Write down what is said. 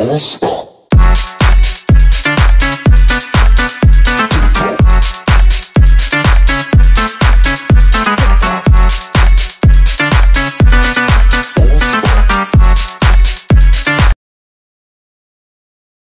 Ela está